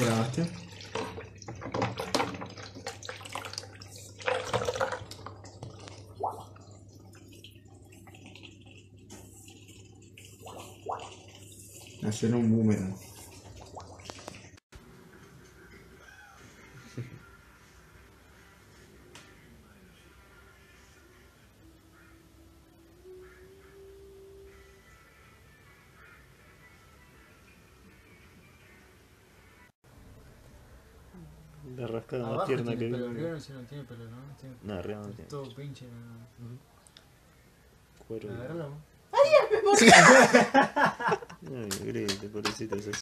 Grazie. Adesso era un La rascada más tierna tiene que pelo, vi. arriba no, si no tiene pelo, ¿no? Tiene No, arriba no tiene. todo pinche. ¿no? Cuero. Agárralo. Ay, grite, pobrecita esa